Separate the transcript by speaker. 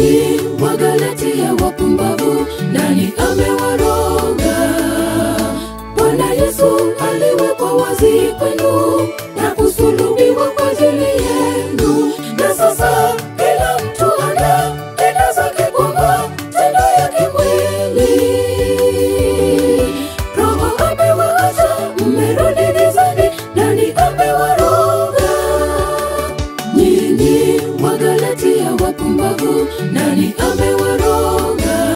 Speaker 1: wengi Wagalatia wapumbavu, nani amewaroga? Bwana Yesu aliwekwa wazi kwenu na kusu kumbavu na nikambe